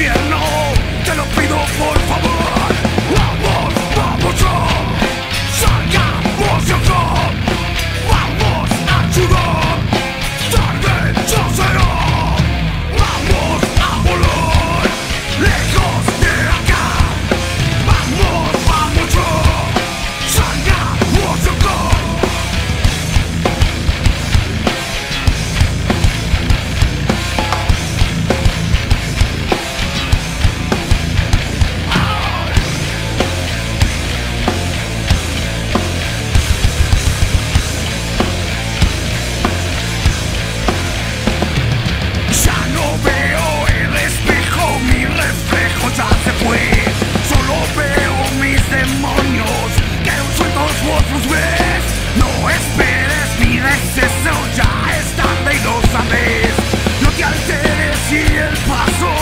infierno. paso